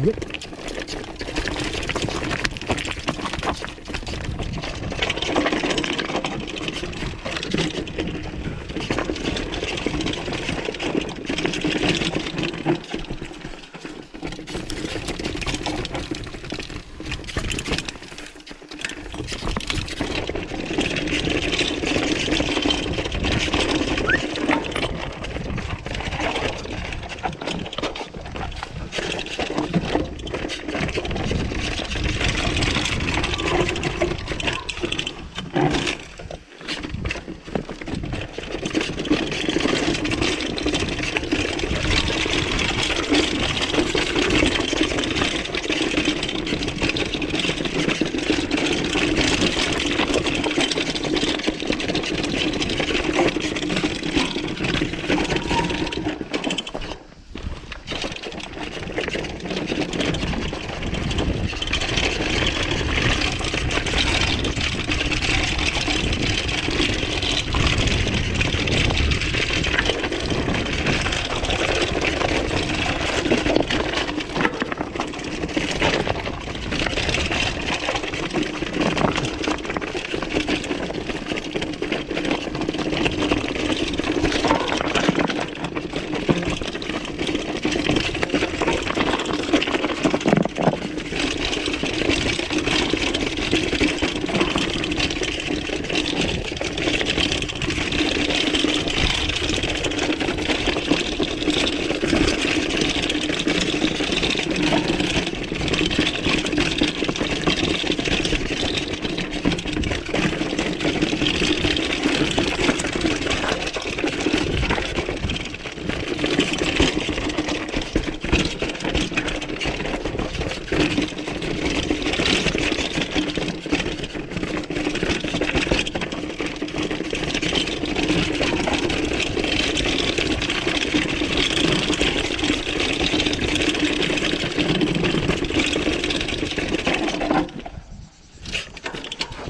Yep.